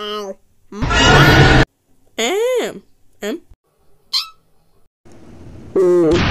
Ow. M. M. Oh,